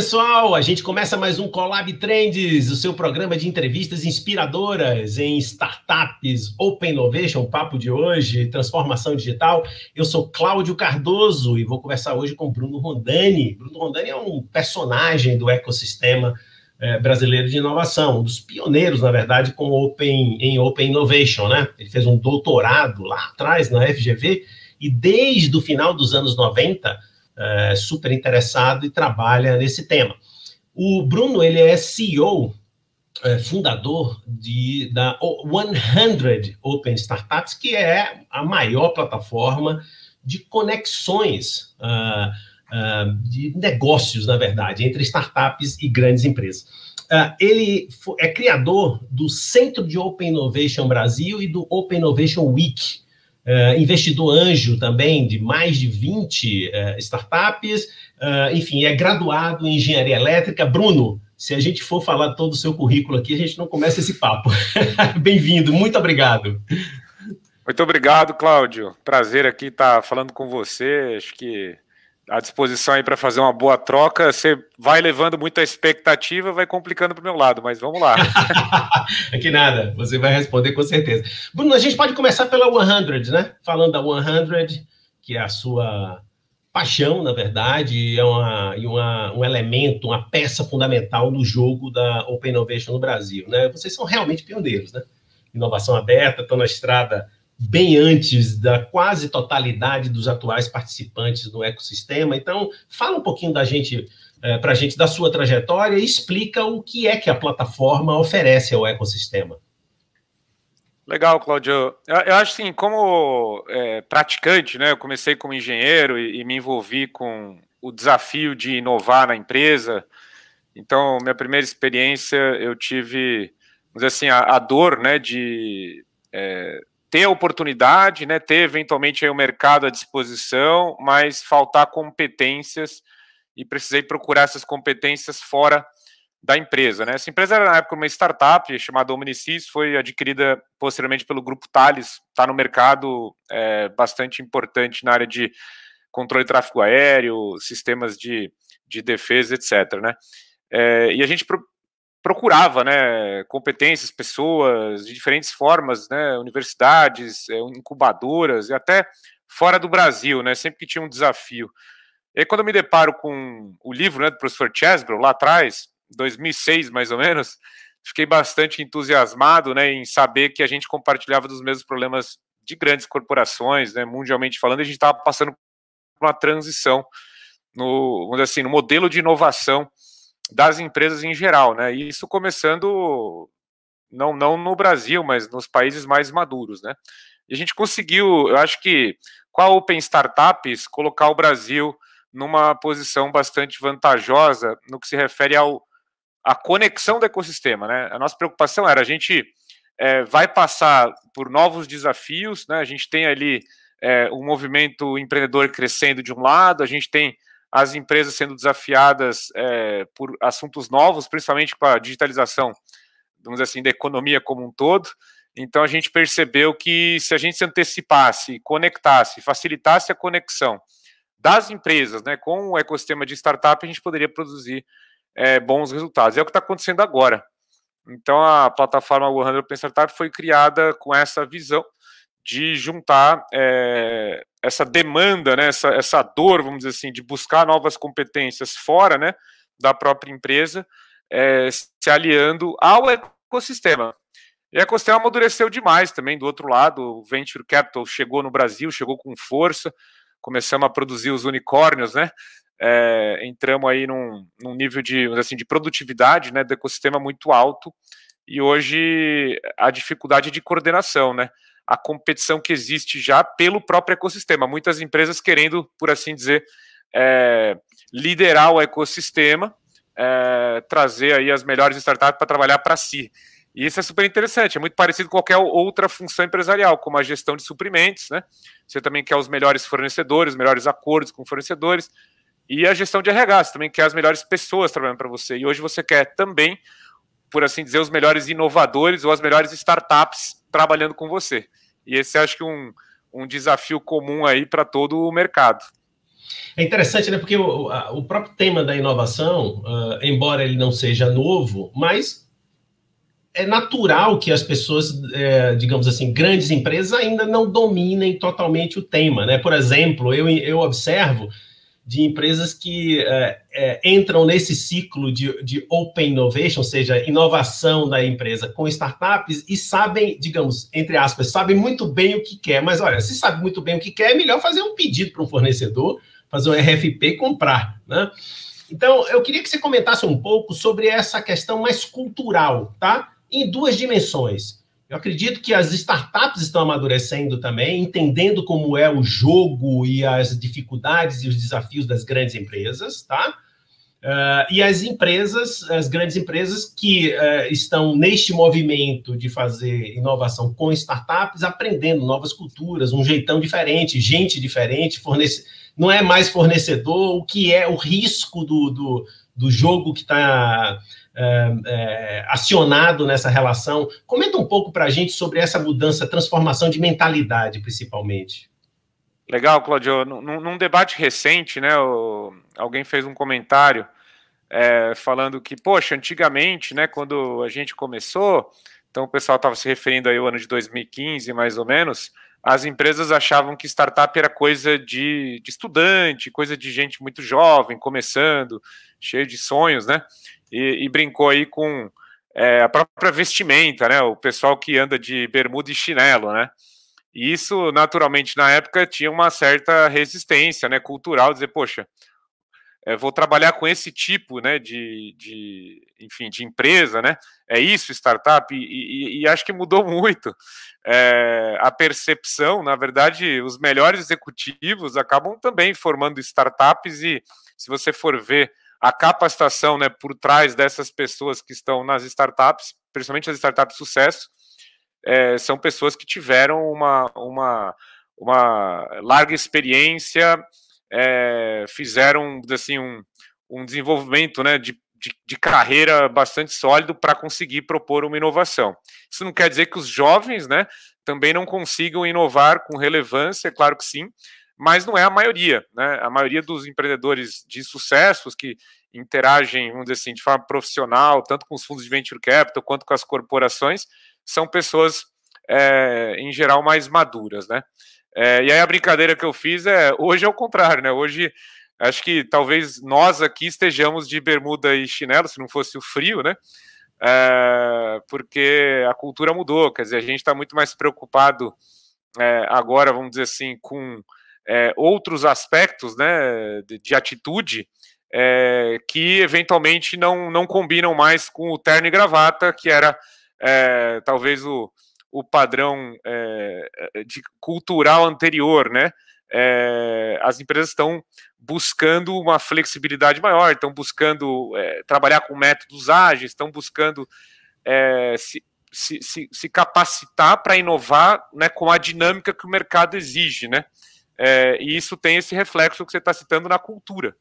pessoal, a gente começa mais um Collab Trends, o seu programa de entrevistas inspiradoras em startups, Open Innovation, papo de hoje, transformação digital. Eu sou Cláudio Cardoso e vou conversar hoje com Bruno Rondani. Bruno Rondani é um personagem do ecossistema é, brasileiro de inovação, um dos pioneiros, na verdade, com open, em Open Innovation, né? Ele fez um doutorado lá atrás na FGV e desde o final dos anos 90 é, super interessado e trabalha nesse tema. O Bruno ele é CEO, é, fundador de, da 100 Open Startups, que é a maior plataforma de conexões uh, uh, de negócios, na verdade, entre startups e grandes empresas. Uh, ele é criador do Centro de Open Innovation Brasil e do Open Innovation Week. Uh, investidor anjo também de mais de 20 uh, startups, enfim, é graduado em engenharia elétrica. Bruno, se a gente for falar todo o seu currículo aqui, a gente não começa esse papo. Bem-vindo, muito obrigado. Muito obrigado, Cláudio. Prazer aqui estar falando com você. Acho que à disposição aí para fazer uma boa troca. Você vai levando muita expectativa, vai complicando para o meu lado, mas vamos lá. Aqui nada, você vai responder com certeza. Bruno, a gente pode começar pela 100, né? Falando da 100, que é a sua paixão, na verdade, é uma, uma, um elemento, uma peça fundamental no jogo da Open Innovation no Brasil, né? Vocês são realmente pioneiros, né? Inovação aberta, estão na estrada bem antes da quase totalidade dos atuais participantes do ecossistema. Então, fala um pouquinho da gente, é, para a gente, da sua trajetória e explica o que é que a plataforma oferece ao ecossistema. Legal, Claudio. Eu, eu acho assim, como é, praticante, né? Eu comecei como engenheiro e, e me envolvi com o desafio de inovar na empresa. Então, minha primeira experiência, eu tive, vamos dizer assim, a, a dor, né, de é, ter a oportunidade, né, ter eventualmente o mercado à disposição, mas faltar competências e precisei procurar essas competências fora da empresa. Né? Essa empresa era na época uma startup chamada Omnicis, foi adquirida posteriormente pelo grupo Thales, está no mercado é, bastante importante na área de controle de tráfego aéreo, sistemas de, de defesa, etc. Né? É, e a gente procurava né, competências, pessoas de diferentes formas, né, universidades, é, incubadoras e até fora do Brasil, né, sempre que tinha um desafio. E aí, quando eu me deparo com o livro né, do professor Chesbrough, lá atrás, 2006 mais ou menos, fiquei bastante entusiasmado né, em saber que a gente compartilhava dos mesmos problemas de grandes corporações, né, mundialmente falando, a gente estava passando por uma transição no, assim, no modelo de inovação das empresas em geral, né? Isso começando não, não no Brasil, mas nos países mais maduros, né? E a gente conseguiu, eu acho que com a Open Startups, colocar o Brasil numa posição bastante vantajosa no que se refere ao a conexão do ecossistema, né? A nossa preocupação era a gente é, vai passar por novos desafios, né? A gente tem ali é, um movimento empreendedor crescendo de um lado, a gente tem as empresas sendo desafiadas é, por assuntos novos, principalmente com a digitalização, vamos dizer assim, da economia como um todo. Então a gente percebeu que se a gente se antecipasse, conectasse, facilitasse a conexão das empresas né, com o ecossistema de startup, a gente poderia produzir é, bons resultados. É o que está acontecendo agora. Então a plataforma 100 Open Startup foi criada com essa visão de juntar é, essa demanda, né, essa, essa dor, vamos dizer assim, de buscar novas competências fora né, da própria empresa, é, se aliando ao ecossistema. E o ecossistema amadureceu demais também do outro lado. O Venture Capital chegou no Brasil, chegou com força, começamos a produzir os unicórnios, né? É, entramos aí num, num nível de, assim, de produtividade né, do ecossistema muito alto e hoje a dificuldade de coordenação, né? A competição que existe já pelo próprio ecossistema. Muitas empresas querendo, por assim dizer, é, liderar o ecossistema, é, trazer aí as melhores startups para trabalhar para si. E isso é super interessante, é muito parecido com qualquer outra função empresarial, como a gestão de suprimentos, né? Você também quer os melhores fornecedores, melhores acordos com fornecedores, e a gestão de RH, você também quer as melhores pessoas trabalhando para você. E hoje você quer também, por assim dizer, os melhores inovadores ou as melhores startups trabalhando com você. E esse acho que é um, um desafio comum aí para todo o mercado. É interessante, né? Porque o, o próprio tema da inovação, uh, embora ele não seja novo, mas é natural que as pessoas, é, digamos assim, grandes empresas ainda não dominem totalmente o tema, né? Por exemplo, eu, eu observo de empresas que é, é, entram nesse ciclo de, de open innovation, ou seja, inovação da empresa com startups e sabem, digamos, entre aspas, sabem muito bem o que quer. Mas olha, se sabe muito bem o que quer, é melhor fazer um pedido para um fornecedor, fazer um RFP e comprar, né? Então, eu queria que você comentasse um pouco sobre essa questão mais cultural, tá? Em duas dimensões. Eu acredito que as startups estão amadurecendo também, entendendo como é o jogo e as dificuldades e os desafios das grandes empresas, tá? Uh, e as empresas, as grandes empresas que uh, estão neste movimento de fazer inovação com startups, aprendendo novas culturas, um jeitão diferente, gente diferente, fornece... não é mais fornecedor, o que é o risco do, do, do jogo que está é, é, acionado nessa relação. Comenta um pouco para a gente sobre essa mudança, transformação de mentalidade, principalmente. Legal, Claudio. Num, num debate recente, né, o, alguém fez um comentário é, falando que, poxa, antigamente, né, quando a gente começou, então o pessoal estava se referindo aí ao ano de 2015, mais ou menos, as empresas achavam que startup era coisa de, de estudante, coisa de gente muito jovem, começando, cheio de sonhos, né? e, e brincou aí com é, a própria vestimenta, né? O pessoal que anda de bermuda e chinelo, né? E isso, naturalmente, na época tinha uma certa resistência, né, cultural, dizer, poxa, é, vou trabalhar com esse tipo, né, de, de, enfim, de empresa, né? É isso, startup, e, e, e acho que mudou muito é, a percepção. Na verdade, os melhores executivos acabam também formando startups e, se você for ver a capacitação né, por trás dessas pessoas que estão nas startups, principalmente as startups de sucesso, é, são pessoas que tiveram uma, uma, uma larga experiência, é, fizeram assim, um, um desenvolvimento né, de, de, de carreira bastante sólido para conseguir propor uma inovação. Isso não quer dizer que os jovens né, também não consigam inovar com relevância, é claro que sim, mas não é a maioria, né? A maioria dos empreendedores de sucessos que interagem, vamos dizer assim, de forma profissional, tanto com os fundos de venture capital quanto com as corporações, são pessoas, é, em geral, mais maduras, né? É, e aí a brincadeira que eu fiz é, hoje é o contrário, né? Hoje, acho que talvez nós aqui estejamos de bermuda e chinelo, se não fosse o frio, né? É, porque a cultura mudou, quer dizer, a gente está muito mais preocupado é, agora, vamos dizer assim, com é, outros aspectos né, de, de atitude é, que eventualmente não, não combinam mais com o terno e gravata, que era é, talvez o, o padrão é, de cultural anterior, né? É, as empresas estão buscando uma flexibilidade maior, estão buscando é, trabalhar com métodos ágeis, estão buscando se, se, se, se capacitar para inovar né, com a dinâmica que o mercado exige, né? É, e isso tem esse reflexo que você está citando na cultura.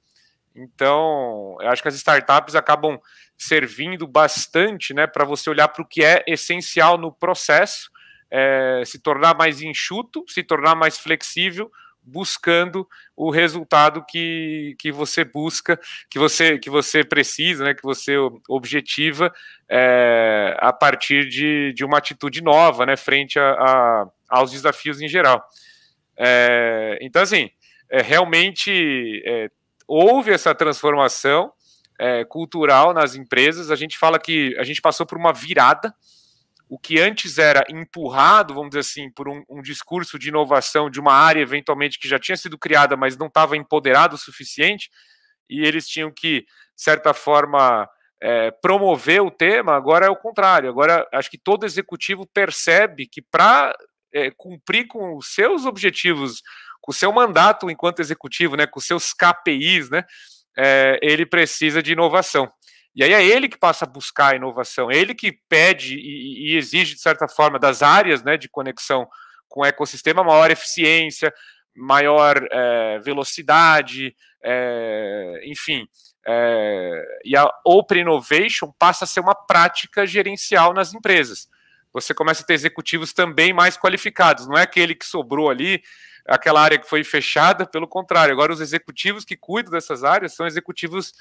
Então, eu acho que as startups acabam servindo bastante né, para você olhar para o que é essencial no processo, é, se tornar mais enxuto, se tornar mais flexível, buscando o resultado que, que você busca, que você, que você precisa, né, que você objetiva é, a partir de, de uma atitude nova né, frente a, a, aos desafios em geral. É, então, assim, é, realmente é, houve essa transformação é, cultural nas empresas. A gente fala que a gente passou por uma virada. O que antes era empurrado, vamos dizer assim, por um, um discurso de inovação de uma área eventualmente que já tinha sido criada, mas não estava empoderado o suficiente, e eles tinham que, de certa forma, é, promover o tema, agora é o contrário. Agora, acho que todo executivo percebe que para é, cumprir com os seus objetivos, com o seu mandato enquanto executivo, né, com os seus KPIs, né, é, ele precisa de inovação. E aí é ele que passa a buscar a inovação, é ele que pede e, e exige, de certa forma, das áreas né, de conexão com o ecossistema maior eficiência, maior é, velocidade, é, enfim. É, e a Open Innovation passa a ser uma prática gerencial nas empresas você começa a ter executivos também mais qualificados. Não é aquele que sobrou ali aquela área que foi fechada, pelo contrário, agora os executivos que cuidam dessas áreas são executivos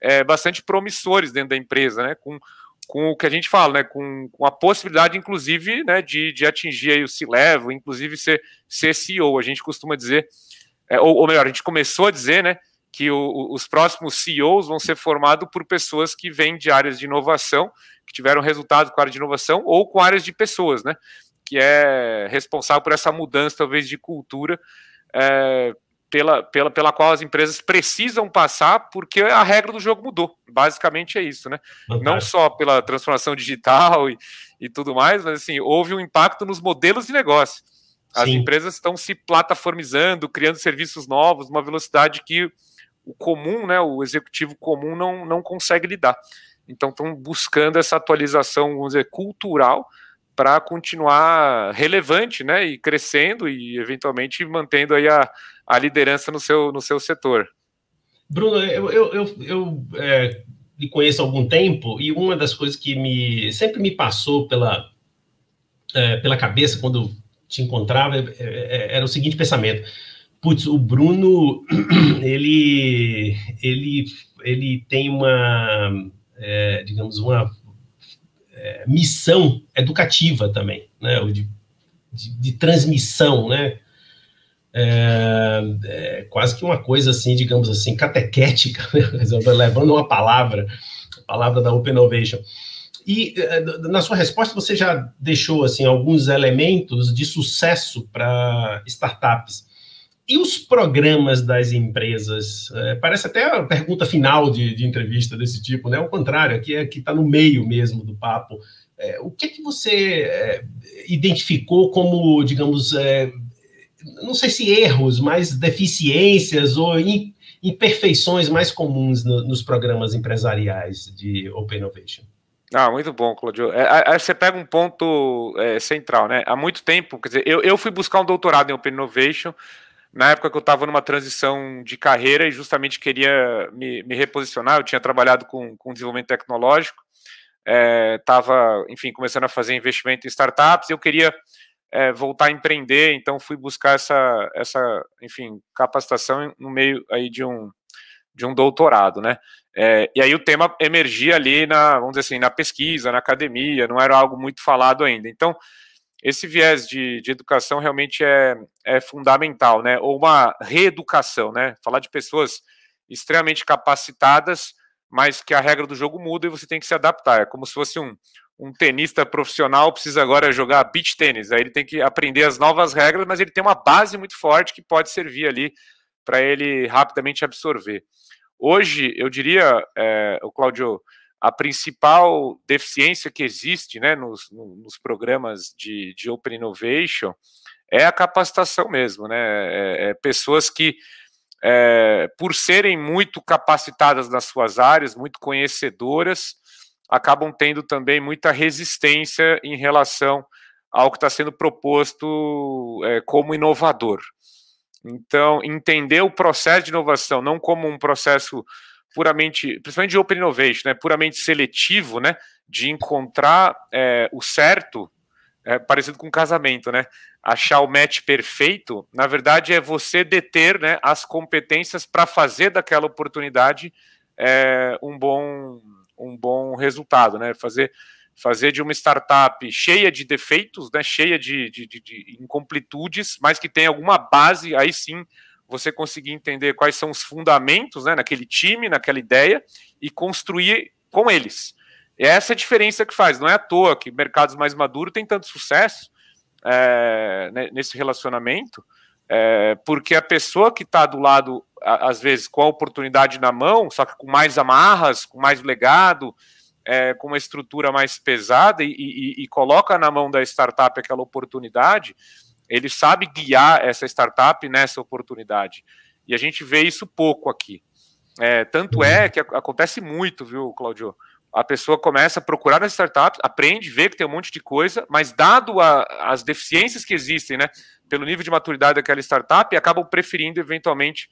é, bastante promissores dentro da empresa, né? Com, com o que a gente fala, né? Com, com a possibilidade, inclusive, né, de, de atingir aí o C-level, inclusive ser, ser CEO. A gente costuma dizer, é, ou, ou, melhor, a gente começou a dizer, né? Que o, os próximos CEOs vão ser formados por pessoas que vêm de áreas de inovação, que tiveram resultado com a área de inovação ou com áreas de pessoas, né? que é responsável por essa mudança, talvez, de cultura, é, pela, pela, pela qual as empresas precisam passar, porque a regra do jogo mudou. Basicamente é isso, né? Não só pela transformação digital e, e tudo mais, mas assim, houve um impacto nos modelos de negócio. As Sim. empresas estão se plataformizando, criando serviços novos, uma velocidade que o comum, né, o executivo comum não, não consegue lidar. Então estão buscando essa atualização, vamos dizer, cultural, para continuar relevante, né, e crescendo e eventualmente mantendo aí a, a liderança no seu, no seu setor. Bruno, eu, eu, eu, eu é, conheço há algum tempo e uma das coisas que me sempre me passou pela, é, pela cabeça quando te encontrava é, é, era o seguinte pensamento: putz, o Bruno ele ele ele tem uma é, digamos uma é, missão educativa também, né? De, de, de transmissão, né? É, é, quase que uma coisa assim, digamos assim, catequética, né? levando uma palavra, a palavra da Open Innovation. E é, na sua resposta você já deixou assim alguns elementos de sucesso para startups. E os programas das empresas? É, parece até a pergunta final de, de, entrevista desse tipo, né? Ao contrário, aqui é que está no meio mesmo do papo. É, o que que você é, identificou como, digamos, é, não sei se erros, mas deficiências ou imperfeições mais comuns no, nos programas empresariais de Open Innovation? Ah, muito bom, Claudio. É, você pega um ponto é, central, né? Há muito tempo, quer dizer, eu, eu fui buscar um doutorado em Open Innovation na época que eu estava numa transição de carreira e justamente queria me, me reposicionar, eu tinha trabalhado com, com desenvolvimento tecnológico, estava, é, enfim, começando a fazer investimento em startups, eu queria é, voltar a empreender, então fui buscar essa, essa, enfim, capacitação no meio aí de um, de um doutorado, né? É, e aí o tema emergia ali na, vamos dizer assim, na pesquisa, na academia, não era algo muito falado ainda. Então, esse viés de, de educação realmente é, é fundamental, né? Ou uma reeducação, né? Falar de pessoas extremamente capacitadas, mas que a regra do jogo muda e você tem que se adaptar. É como se fosse um, um tenista profissional precisa agora jogar beach tênis. Aí ele tem que aprender as novas regras, mas ele tem uma base muito forte que pode servir ali para ele rapidamente absorver. Hoje, eu diria, é, o Claudio, a principal deficiência que existe né, nos, nos programas de, de Open Innovation é a capacitação mesmo, né? É, é pessoas que, é, por serem muito capacitadas nas suas áreas, muito conhecedoras, acabam tendo também muita resistência em relação ao que está sendo proposto é, como inovador. Então, entender o processo de inovação não como um processo puramente, principalmente de open innovation, né, puramente seletivo, né, de encontrar é, o certo, é, parecido com um casamento, né, achar o match perfeito, na verdade é você deter, né, as competências para fazer daquela oportunidade é, um bom um bom resultado, né, fazer fazer de uma startup cheia de defeitos, né, cheia de, de, de, de incompletudes, mas que tem alguma base, aí sim você conseguir entender quais são os fundamentos né, naquele time, naquela ideia e construir com eles. E essa é a diferença que faz. Não é à toa que mercados mais maduros têm tanto sucesso é, nesse relacionamento, é, porque a pessoa que está do lado, às vezes, com a oportunidade na mão, só que com mais amarras, com mais legado, é, com uma estrutura mais pesada e, e, e coloca na mão da startup aquela oportunidade, ele sabe guiar essa startup nessa oportunidade. E a gente vê isso pouco aqui. É, tanto é que acontece muito, viu, Claudio? A pessoa começa a procurar nas startups, aprende, vê que tem um monte de coisa, mas dado a, as deficiências que existem, né, pelo nível de maturidade daquela startup, acabam preferindo eventualmente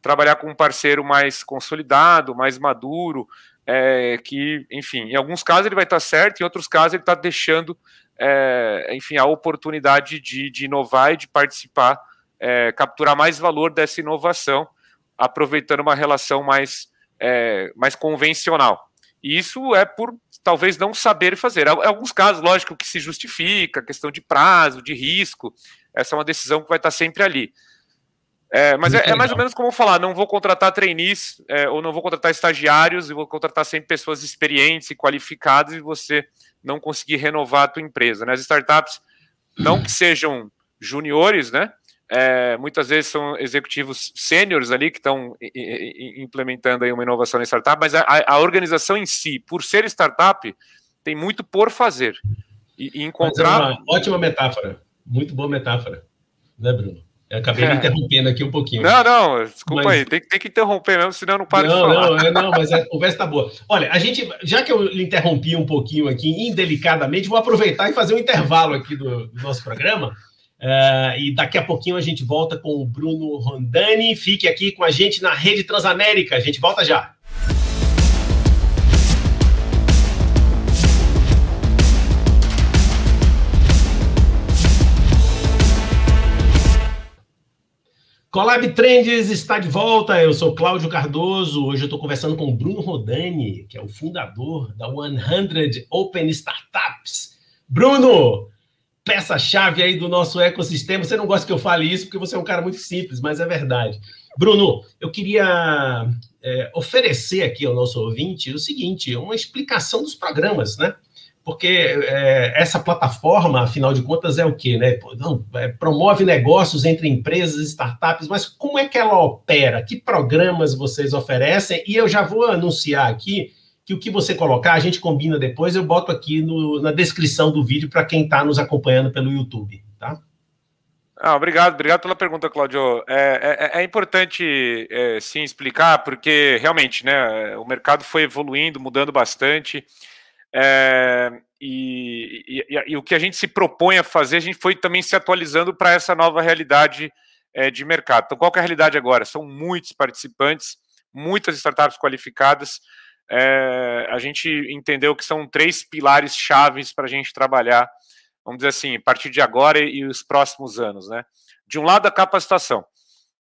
trabalhar com um parceiro mais consolidado, mais maduro, é, que, enfim, em alguns casos ele vai estar certo, em outros casos ele está deixando é, enfim, a oportunidade de, de, inovar e de participar é, capturar mais valor dessa inovação, aproveitando uma relação mais, é, mais convencional. E isso é por talvez não saber fazer. Em alguns casos, lógico, que se justifica, questão de prazo, de risco, essa é uma decisão que vai estar sempre ali. É, mas é, é, mais ou menos como falar, não vou contratar trainees é, ou não vou contratar estagiários e vou contratar sempre pessoas experientes e qualificadas e você não conseguir renovar a tua empresa. Né? As startups, não que sejam juniores, né? É, muitas vezes são executivos sêniores ali que estão implementando aí uma inovação na startup, mas a, a, organização em si, por ser startup, tem muito por fazer. E, e encontrar. É uma ótima metáfora. Muito boa metáfora, né, Bruno? Eu acabei me interrompendo aqui um pouquinho. Não, não, desculpa mas... aí, tem, tem, que interromper mesmo, senão eu não paro não, de falar. Não, é, não, mas a conversa tá boa. Olha, a gente, já que eu interrompi um pouquinho aqui, indelicadamente, vou aproveitar e fazer um intervalo aqui do, do nosso programa. Uh, e daqui a pouquinho a gente volta com o Bruno Rondani. Fique aqui com a gente na Rede Transamérica. A gente volta já. Colab Trends está de volta. Eu sou Cláudio Cardoso. Hoje eu estou conversando com Bruno Rodani, que é o fundador da 100 Open Startups. Bruno, peça-chave aí do nosso ecossistema. Você não gosta que eu fale isso porque você é um cara muito simples, mas é verdade. Bruno, eu queria é, oferecer aqui ao nosso ouvinte o seguinte: uma explicação dos programas, né? Porque é, essa plataforma, afinal de contas, é o quê? Né? Não, é, promove negócios entre empresas e startups, mas como é que ela opera? Que programas vocês oferecem? E eu já vou anunciar aqui que o que você colocar, a gente combina depois, eu boto aqui no, na descrição do vídeo para quem está nos acompanhando pelo YouTube, tá? Ah, obrigado, obrigado pela pergunta, Claudio. É, é, é importante é, sim explicar, porque realmente, né, o mercado foi evoluindo, mudando bastante. É, e, e, e, o que a gente se propõe a fazer, a gente foi também se atualizando para essa nova realidade é, de mercado. Então, qual é a realidade agora? São muitos participantes, muitas startups qualificadas. É, a gente entendeu que são três pilares chaves para a gente trabalhar, vamos dizer assim, a partir de agora e, e os próximos anos. Né? De um lado, a capacitação.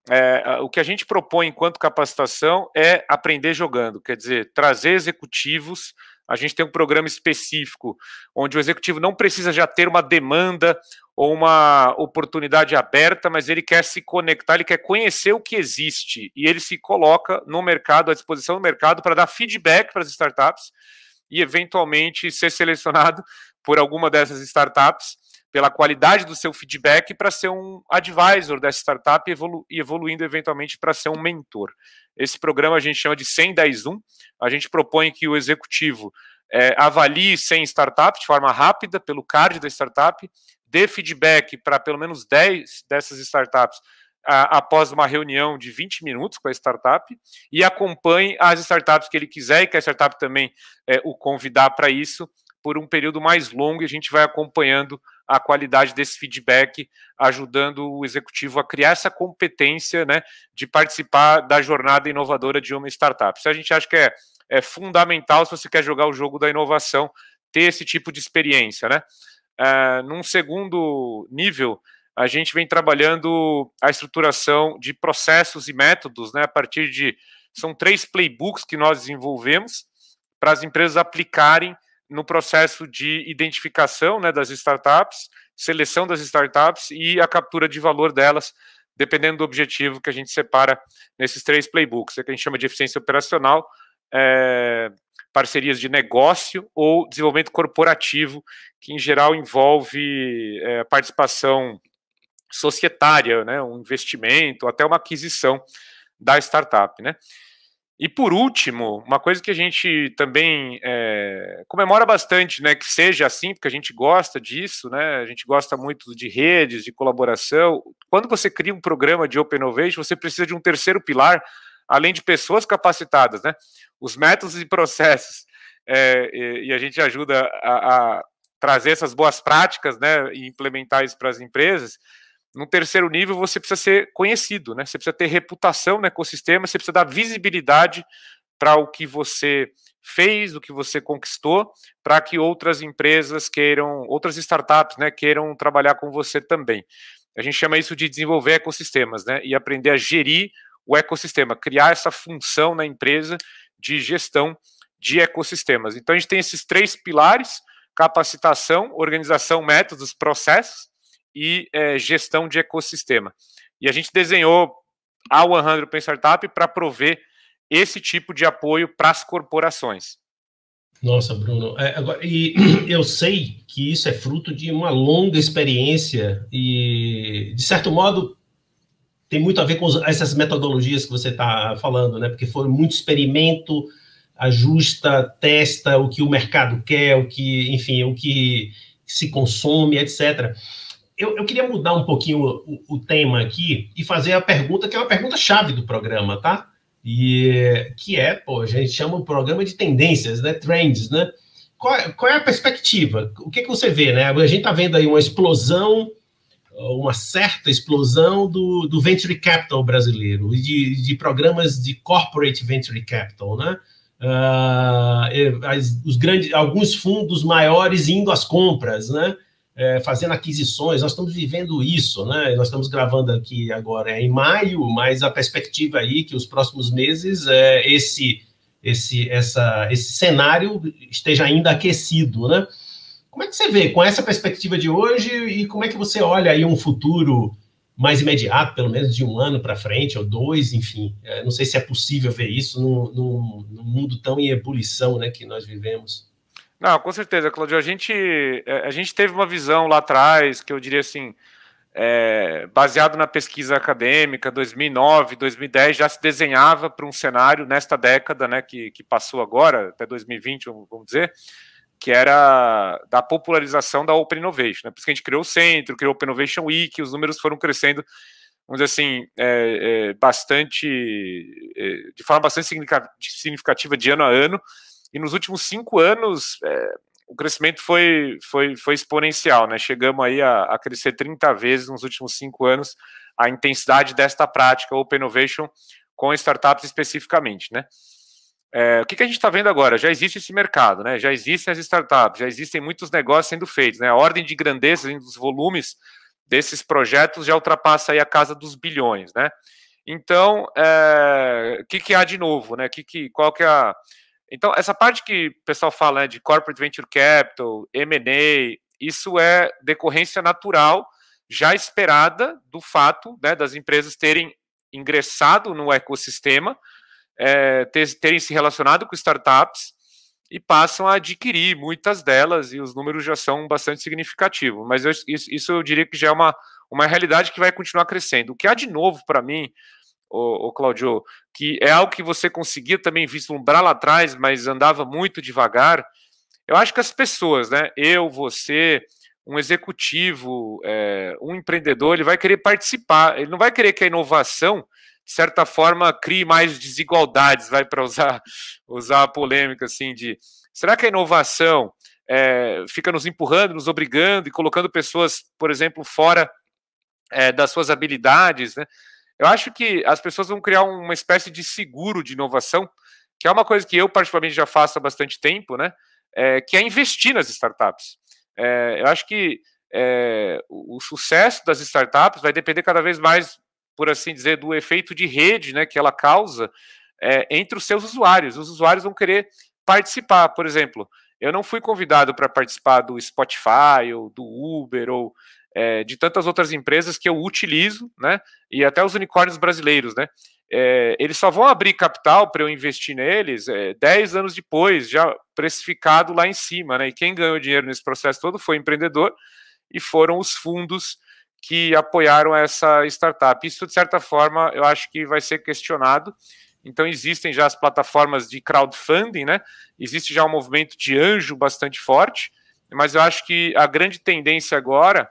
É, o que a gente propõe enquanto capacitação é aprender jogando, quer dizer, trazer executivos a gente tem um programa específico onde o executivo não precisa já ter uma demanda ou uma oportunidade aberta, mas ele quer se conectar, ele quer conhecer o que existe. E ele se coloca no mercado, à disposição do mercado para dar feedback para as startups e eventualmente ser selecionado por alguma dessas startups pela qualidade do seu feedback para ser um advisor dessa startup e evolu evoluindo eventualmente para ser um mentor. Esse programa a gente chama de 100 10 1. A gente propõe que o executivo é, avalie 100 startups de forma rápida pelo card da startup, dê feedback para pelo menos 10 dessas startups a, após uma reunião de 20 minutos com a startup e acompanhe as startups que ele quiser e que a startup também é, o convidar para isso por um período mais longo e a gente vai acompanhando a qualidade desse feedback, ajudando o executivo a criar essa competência né, de participar da jornada inovadora de uma startup. Isso a gente acha que é, é fundamental se você quer jogar o jogo da inovação, ter esse tipo de experiência. Né? Uh, num segundo nível, a gente vem trabalhando a estruturação de processos e métodos, né, a partir de. São três playbooks que nós desenvolvemos para as empresas aplicarem no processo de identificação né, das startups, seleção das startups e a captura de valor delas, dependendo do objetivo que a gente separa nesses três playbooks, é que a gente chama de eficiência operacional, é, parcerias de negócio ou desenvolvimento corporativo, que em geral envolve é, participação societária, né, um investimento, até uma aquisição da startup, né? E por último, uma coisa que a gente também é, comemora bastante, né, que seja assim, porque a gente gosta disso, né, a gente gosta muito de redes, de colaboração. Quando você cria um programa de Open Innovation, você precisa de um terceiro pilar, além de pessoas capacitadas, né, os métodos e processos. É, e, a gente ajuda a, a trazer essas boas práticas, né, e implementar isso para as empresas. No terceiro nível, você precisa ser conhecido, né? Você precisa ter reputação no ecossistema, você precisa dar visibilidade para o que você fez, o que você conquistou, para que outras empresas queiram, outras startups, né, queiram trabalhar com você também. A gente chama isso de desenvolver ecossistemas, né? E aprender a gerir o ecossistema, criar essa função na empresa de gestão de ecossistemas. Então a gente tem esses três pilares: capacitação, organização, métodos, processos e é, gestão de ecossistema. E a gente desenhou a 100 Open Startup para prover esse tipo de apoio para as corporações. Nossa, Bruno. É, agora, e eu sei que isso é fruto de uma longa experiência e, de certo modo, tem muito a ver com essas metodologias que você está falando, né? Porque foi muito experimento, ajusta, testa o que o mercado quer, o que, enfim, o que se consome, etc. Eu, eu queria mudar um pouquinho o, o tema aqui e fazer a pergunta que é uma pergunta chave do programa, tá? E que é, pô, a gente chama o programa de tendências, né? Trends, né? Qual, qual é a perspectiva? O que, que você vê, né? A gente está vendo aí uma explosão, uma certa explosão do, do venture capital brasileiro e de, de programas de corporate venture capital, né? Uh, as, os grandes, alguns fundos maiores indo às compras, né? É, fazendo aquisições, nós estamos vivendo isso, né? Nós estamos gravando aqui agora em maio, mas a perspectiva aí que os próximos meses é esse esse essa esse cenário esteja ainda aquecido, né? Como é que você vê com essa perspectiva de hoje e como é que você olha aí um futuro mais imediato, pelo menos de um ano para frente ou dois, enfim, é, não sei se é possível ver isso num, num mundo tão em ebulição, né, que nós vivemos. Não, com certeza, Claudio. A gente, é, a gente teve uma visão lá atrás, que eu diria assim, é, baseado na pesquisa acadêmica, 2009, 2010, já se desenhava para um cenário nesta década, né, que, que passou agora, até 2020, vamos dizer, que era da popularização da Open Innovation. Né? Por isso que a gente criou o centro, criou o Open Innovation Week, os números foram crescendo, vamos dizer assim, é, é, bastante, é, de forma bastante significativa de ano a ano, e nos últimos cinco anos é, o crescimento foi, foi, foi exponencial, né? Chegamos aí a, a, crescer 30 vezes nos últimos cinco anos a intensidade desta prática Open Innovation com startups especificamente, né? É, o que, que, a gente está vendo agora? Já existe esse mercado, né? Já existem as startups, já existem muitos negócios sendo feitos, né? A ordem de grandeza dos volumes desses projetos já ultrapassa aí a casa dos bilhões, né? Então, é, o que, que há de novo, né? Que, que, qual que é a então, essa parte que o pessoal fala né, de corporate venture capital, M&A, isso é decorrência natural, já esperada do fato né, das empresas terem ingressado no ecossistema, é, ter, terem se relacionado com startups e passam a adquirir muitas delas, e os números já são bastante significativos. Mas eu, isso, isso eu diria que já é uma, uma realidade que vai continuar crescendo. O que há de novo para mim o, Claudio, que é algo que você conseguia também vislumbrar lá atrás, mas andava muito devagar. Eu acho que as pessoas, né? Eu, você, um executivo, é, um empreendedor, ele vai querer participar, ele não vai querer que a inovação, de certa forma, crie mais desigualdades, vai para usar, usar a polêmica assim de será que a inovação é, fica nos empurrando, nos obrigando e colocando pessoas, por exemplo, fora é, das suas habilidades, né? Eu acho que as pessoas vão criar uma espécie de seguro de inovação, que é uma coisa que eu, particularmente, já faço há bastante tempo, né? É, que é investir nas startups. É, eu acho que é, o, o, sucesso das startups vai depender cada vez mais, por assim dizer, do efeito de rede né, que ela causa é, entre os seus usuários. Os usuários vão querer participar. Por exemplo, eu não fui convidado para participar do Spotify ou do Uber ou é, de tantas outras empresas que eu utilizo, né? E até os unicórnios brasileiros, né? É, eles só vão abrir capital para eu investir neles é, 10 anos depois, já precificado lá em cima, né? E quem ganhou dinheiro nesse processo todo foi empreendedor e foram os fundos que apoiaram essa startup. Isso, de certa forma, eu acho que vai ser questionado. Então, existem já as plataformas de crowdfunding, né? Existe já um movimento de anjo bastante forte, mas eu acho que a grande tendência agora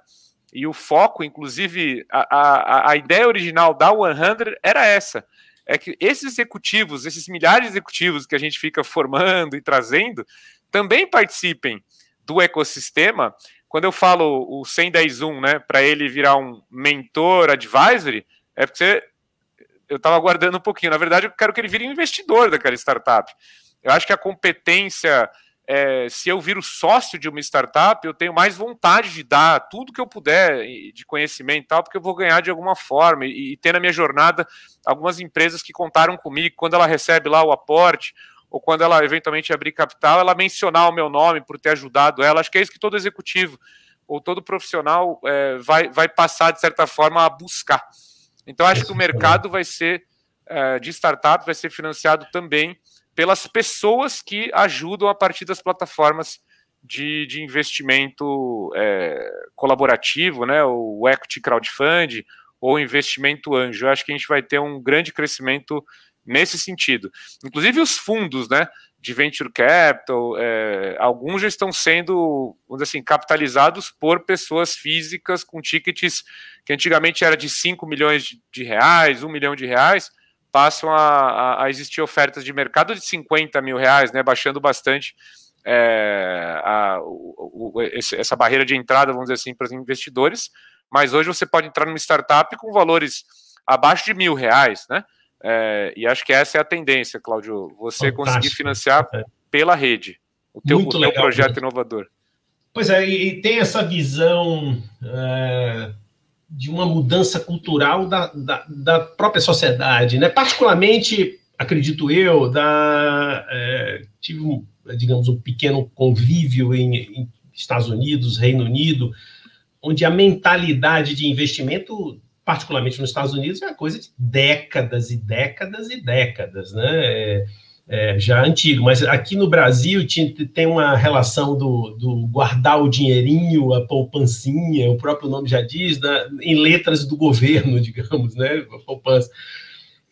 e o foco, inclusive, a, a, a ideia original da 100 era essa. É que esses executivos, esses milhares de executivos que a gente fica formando e trazendo, também participem do ecossistema. Quando eu falo o 110.1, né, para ele virar um mentor advisory, é porque você, eu estava aguardando um pouquinho. Na verdade, eu quero que ele vire investidor daquela startup. Eu acho que a competência é, se eu viro sócio de uma startup, eu tenho mais vontade de dar tudo que eu puder de conhecimento e tal, porque eu vou ganhar de alguma forma e, e ter na minha jornada algumas empresas que contaram comigo, quando ela recebe lá o aporte ou quando ela eventualmente abrir capital, ela mencionar o meu nome por ter ajudado ela. Acho que é isso que todo executivo ou todo profissional é, vai, vai passar, de certa forma, a buscar. Então, acho que o mercado vai ser, é, de startup, vai ser financiado também pelas pessoas que ajudam a partir das plataformas de, de investimento é, colaborativo, né, o equity crowdfund ou investimento anjo. Eu acho que a gente vai ter um grande crescimento nesse sentido. Inclusive os fundos, né, de venture capital, é, alguns já estão sendo, vamos dizer assim, capitalizados por pessoas físicas com tickets que antigamente era de 5 milhões de reais, 1 milhão de reais, passam a, a, existir ofertas de mercado de 50 mil reais, né, baixando bastante é, a, o, o, essa barreira de entrada, vamos dizer assim, para os investidores. Mas hoje você pode entrar numa startup com valores abaixo de mil reais, né? É, e acho que essa é a tendência, Cláudio. Você Fantástico. conseguir financiar é. pela rede o teu, o teu projeto inovador. Pois é, e, tem essa visão é, de uma mudança cultural da, da, da, própria sociedade, né? Particularmente, acredito eu, da é, tive um, digamos um pequeno convívio em, em, Estados Unidos, Reino Unido, onde a mentalidade de investimento, particularmente nos Estados Unidos, é uma coisa de décadas e décadas e décadas, né? É, é, já antigo, mas aqui no Brasil tem uma relação do, do, guardar o dinheirinho, a poupancinha, o próprio nome já diz, né, em letras do governo, digamos, né, a poupança.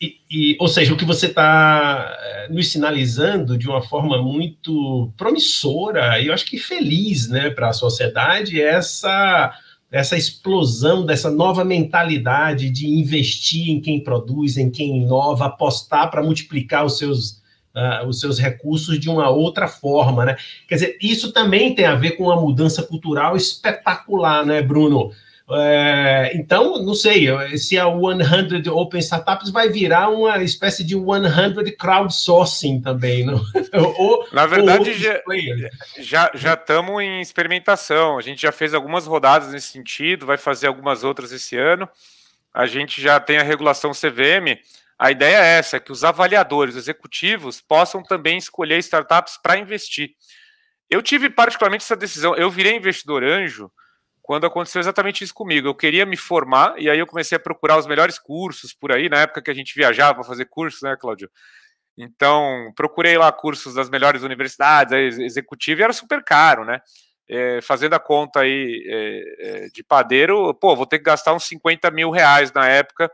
E, e, ou seja, o que você está é, nos sinalizando de uma forma muito promissora e eu acho que feliz né, para a sociedade é essa, essa explosão dessa nova mentalidade de investir em quem produz, em quem inova, apostar para multiplicar os seus uh, os seus recursos de uma outra forma, né? Quer dizer, isso também tem a ver com uma mudança cultural espetacular, né, Bruno? É, então, não sei se a 100 Open Startups vai virar uma espécie de 100 crowdsourcing também, não? ou, Na verdade, já, já estamos em experimentação. A gente já fez algumas rodadas nesse sentido, vai fazer algumas outras esse ano. A gente já tem a regulação CVM a ideia é essa, que os avaliadores executivos possam também escolher startups para investir. Eu tive particularmente essa decisão, eu virei investidor anjo quando aconteceu exatamente isso comigo. Eu queria me formar e aí eu comecei a procurar os melhores cursos por aí, na época que a gente viajava para fazer cursos, né, Cláudio? Então, procurei lá cursos das melhores universidades, executivo, e era super caro, né? É, fazendo a conta aí é, é de padeiro, pô, vou ter que gastar uns 50 mil reais na época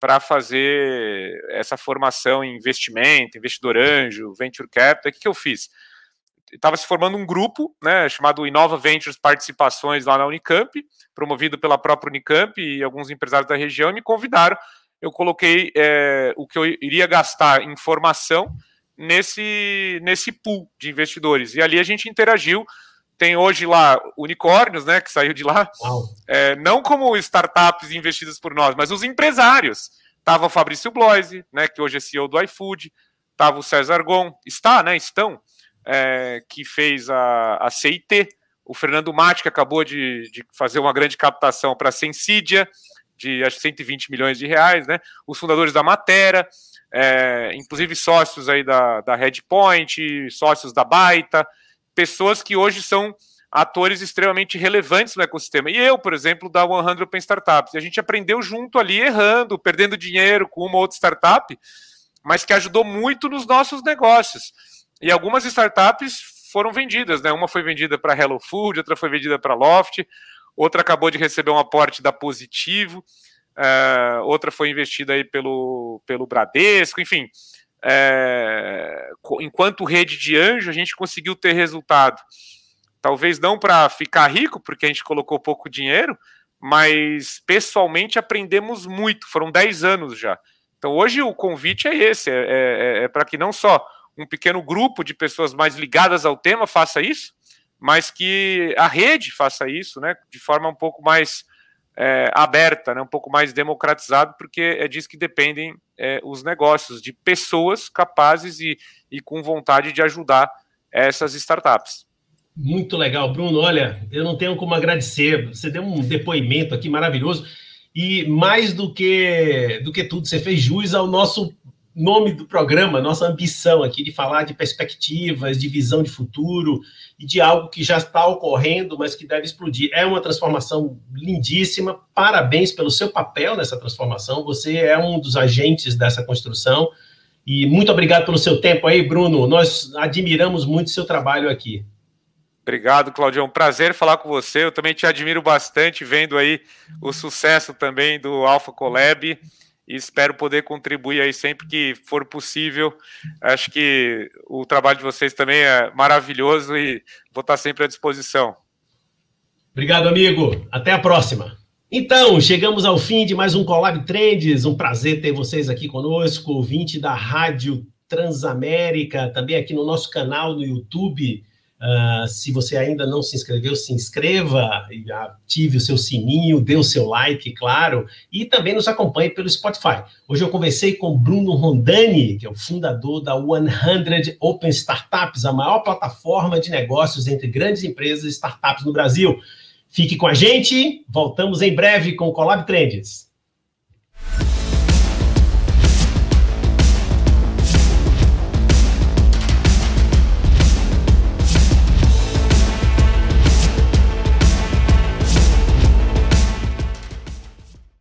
para fazer essa formação em investimento, investidor anjo, venture capital. O que, que eu fiz? Estava se formando um grupo, né, chamado Inova Ventures Participações lá na Unicamp, promovido pela própria Unicamp e alguns empresários da região, e me convidaram. Eu coloquei é, o que eu iria gastar em formação nesse, nesse pool de investidores. E ali a gente interagiu tem hoje lá unicórnios, né, que saiu de lá, é, não como startups investidas por nós, mas os empresários. Tava o Fabrício Bloise, né, que hoje é CEO do iFood, tava o César Gon, está, né, estão, é, que fez a, a CIT, o Fernando Mate, que acabou de, de fazer uma grande captação para a Sensidia, de acho 120 milhões de reais, né, os fundadores da Matera, é, inclusive sócios aí da, da Redpoint, sócios da Baita, pessoas que hoje são atores extremamente relevantes no ecossistema. E eu, por exemplo, da 100 Open Startups. E a gente aprendeu junto ali, errando, perdendo dinheiro com uma outra startup, mas que ajudou muito nos nossos negócios. E algumas startups foram vendidas, né? Uma foi vendida para Hello Food, outra foi vendida para Loft, outra acabou de receber um aporte da Positivo, uh, outra foi investida aí pelo, pelo Bradesco, enfim é, enquanto rede de anjo, a gente conseguiu ter resultado. Talvez não para ficar rico, porque a gente colocou pouco dinheiro, mas pessoalmente aprendemos muito. Foram 10 anos já. Então hoje o convite é esse: é, é, é para que não só um pequeno grupo de pessoas mais ligadas ao tema faça isso, mas que a rede faça isso, né, de forma um pouco mais é, aberta, né, um pouco mais democratizado, porque é disso que dependem é, os negócios, de pessoas capazes e, e com vontade de ajudar essas startups. Muito legal, Bruno. Olha, eu não tenho como agradecer. Você deu um depoimento aqui maravilhoso e mais do que do que tudo, você fez jus ao nosso nome do programa, nossa ambição aqui de falar de perspectivas, de visão de futuro e de algo que já está ocorrendo, mas que deve explodir. É uma transformação lindíssima. Parabéns pelo seu papel nessa transformação. Você é um dos agentes dessa construção. E muito obrigado pelo seu tempo aí, Bruno. Nós admiramos muito seu trabalho aqui. Obrigado, Claudio. É um prazer falar com você. Eu também te admiro bastante, vendo aí o sucesso também do Alpha Collab e espero poder contribuir aí sempre que for possível. Acho que o trabalho de vocês também é maravilhoso e vou estar sempre à disposição. Obrigado, amigo. Até a próxima. Então, chegamos ao fim de mais um Collab Trends. Um prazer ter vocês aqui conosco, ouvinte da Rádio Transamérica, também aqui no nosso canal no YouTube. Uh, se você ainda não se inscreveu, se inscreva, ative o seu sininho, dê o seu like, claro, e também nos acompanhe pelo Spotify. Hoje eu conversei com Bruno Rondani, que é o fundador da 100 Open Startups, a maior plataforma de negócios entre grandes empresas e startups no Brasil. Fique com a gente, voltamos em breve com o Collab Trends.